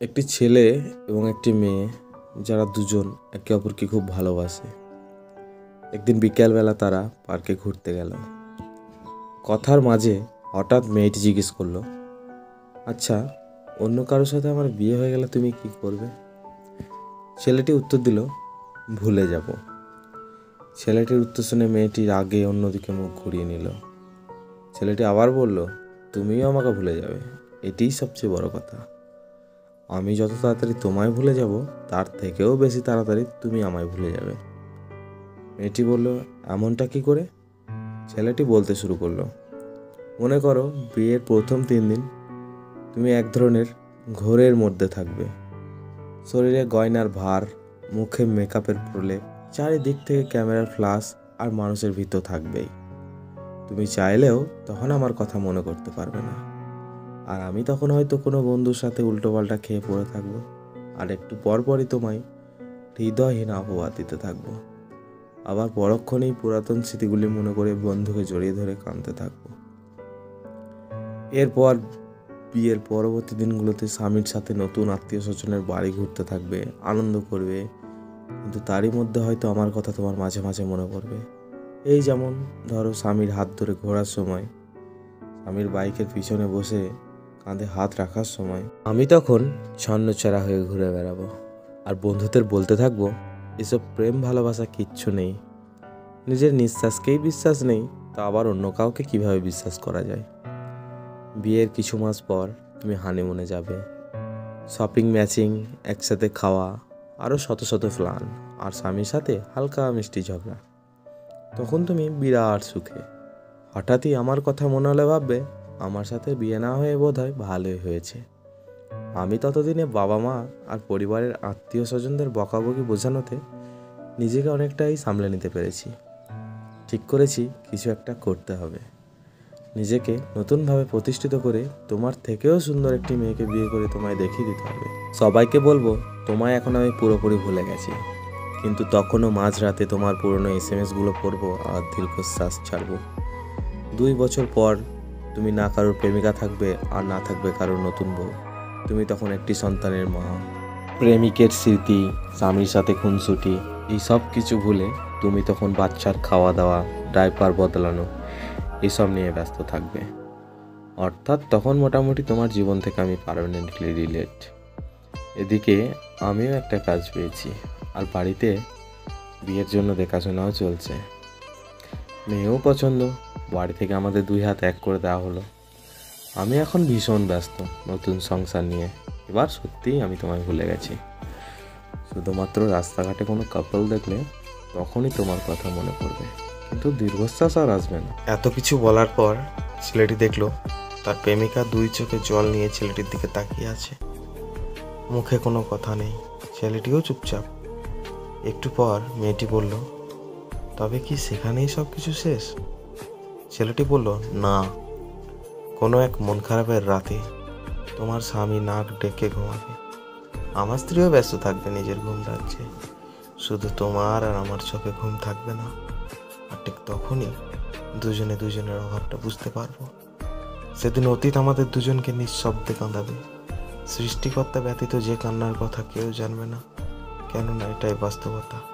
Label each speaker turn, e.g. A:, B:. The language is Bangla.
A: একটি ছেলে এবং একটি মেয়ে যারা দুজন একে অপরকে খুব ভালোবাসে। একদিন বিকেলবেলা তারা পার্কে ঘুরতে গেল। কথার মাঝে হঠাৎ মেয়েটি জিজ্ঞেস করল আচ্ছা অন্য কারোর সাথে আমার বিয়ে হয়ে গেলে তুমি কি করবে? ছেলেটি উত্তর দিল, ভুলে যাব। ছেলেটির উত্তর শুনে মেয়েটি আগে অন্যদিকে মুখ ঘুরিয়ে নিল। ছেলেটি আবার বলল, তুমিও আমাকে ভুলে যাবে, এটিই সবচেয়ে বড় কথা। আমি যত তাড়াতাড়ি তোমায় ভুলে যাব, তার থেকেও বেশি তাড়াতাড়ি তুমি আমায় ভুলে যাবে। মেয়েটি বলল, এমনটা কি করে? ছেলেটি বলতে শুরু করল, মনে করো, বিয়ের প্রথম তিন দিন তুমি এক ধরনের ঘোরের মধ্যে থাকবে। শরীরে গয়নার ভার, মুখে মেকআপের প্রলেপ, চারিদিক থেকে ক্যামেরার ফ্লাশ আর মানুষের ভিতর থাকবেই। তুমি চাইলেও তখন আমার কথা মনে করতে পারবে না। আর আমি তখন হয়তো কোনো বন্ধুর সাথে উল্টোপাল্টা খেয়ে পড়ে থাকব। আর একটু পরপরই তোমায় হৃদয়হীন অপবাদ দিতে থাকব। আবার পরক্ষণেই পুরাতন স্মৃতিগুলি মনে করে বন্ধুকে জড়িয়ে ধরে কাঁদতে থাকব। এরপর বিয়ের পরবর্তী দিনগুলোতে স্বামীর সাথে নতুন আত্মীয় স্বজনের বাড়ি ঘুরতে থাকবে, আনন্দ করবে। কিন্তু তারই মধ্যে হয়তো আমার কথা তোমার মাঝে মাঝে মনে পড়বে। এই যেমন ধরো স্বামীর হাত ধরে ঘোরার সময়, স্বামীর বাইকের পিছনে বসে কাঁধে হাত রাখার সময় আমি তখন ছন্নচেরা হয়ে ঘুরে বেড়াবো। আর বন্ধুদের বলতে থাকব, এসব প্রেম, ভালোবাসা কিচ্ছু নেই। নিজের নিঃশ্বাসকেই বিশ্বাস নেই, তা আবার অন্য কাউকে কীভাবে বিশ্বাস করা যায়? বিয়ের কিছু মাস পর তুমি হানিমুনে যাবে। শপিং ম্যাচিং একসাথে খাওয়া আরও শত শত প্ল্যান আর স্বামীর সাথে হালকা মিষ্টি ঝগড়া। তখন তুমি বিরাট সুখে। হঠাৎই আমার কথা মনে হলে ভাববে আমার সাথে বিয়ে না হয়ে বোধ হয় ভালোই হয়েছে। আমি ততদিনে বাবা মা আর পরিবারের আত্মীয় স্বজনদের বকাবকি বোঝানোতে নিজেকে অনেকটাই সামলে নিতে পেরেছি। ঠিক করেছি, কিছু একটা করতে হবে। নিজেকে নতুনভাবে প্রতিষ্ঠিত করে তোমার থেকেও সুন্দর একটি মেয়েকে বিয়ে করে তোমায় দেখিয়ে দিতে হবে। সবাইকে বলব, তোমায় এখন আমি পুরোপুরি ভুলে গেছি। কিন্তু তখনও মাঝরাতে তোমার পুরনো এস এম এসগুলো পড়ব আর দীর্ঘশ্বাস ছাড়বো। দুই বছর পর তুমি না কারোর প্রেমিকা থাকবে আর না থাকবে কারোর নতুন বউ। তুমি তখন একটি সন্তানের মা। প্রেমিকের স্মৃতি, স্বামীর সাথে খুনসুটি, এই সব কিছু ভুলে তুমি তখন বাচ্চার খাওয়া দাওয়া ডাইপার বদলানো, এসব নিয়ে ব্যস্ত থাকবে। অর্থাৎ তখন মোটামুটি তোমার জীবন থেকে আমি পারমানেন্টলি রিলেট এদিকে আমিও একটা কাজ পেয়েছি, আর বাড়িতে বিয়ের জন্য দেখাশোনাও চলছে। মেয়েও পছন্দ বাড়ি থেকে আমাদের দুই হাত এক করে দেওয়া হলো। আমি এখন ভীষণ ব্যস্ত নতুন সংসার নিয়ে। এবার সত্যিই আমি তোমায় ভুলে গেছি। শুধুমাত্র রাস্তাঘাটে কোনো কাপল দেখলে তখনই তোমার কথা মনে পড়বে। কিন্তু দীর্ঘশ্বাস আর আসবে না।
B: এত কিছু বলার পর ছেলেটি দেখল, তার প্রেমিকা দুই চোখে জল নিয়ে ছেলেটির দিকে তাকিয়ে আছে। মুখে কোনো কথা নেই। ছেলেটিও চুপচাপ। একটু পর মেয়েটি বলল, তবে কি সেখানেই সব কিছু শেষ? ছেলেটি বলল, না, কোনো এক মন খারাপের রাতে তোমার স্বামী নাক ডেকে ঘুমাবে। আমার স্ত্রীও ব্যস্ত থাকবে নিজের ঘুম রাজ্যে। শুধু তোমার আর আমার চোখে ঘুম থাকবে না। আর ঠিক তখনই দুজনে দুজনের অভাবটা বুঝতে পারব। সেদিন অতীত আমাদের দুজনকে নিঃশব্দে কাঁদাবে। সৃষ্টিকর্তা ব্যতীত যে কান্নার কথা কেউ জানবে না। কেননা এটাই বাস্তবতা।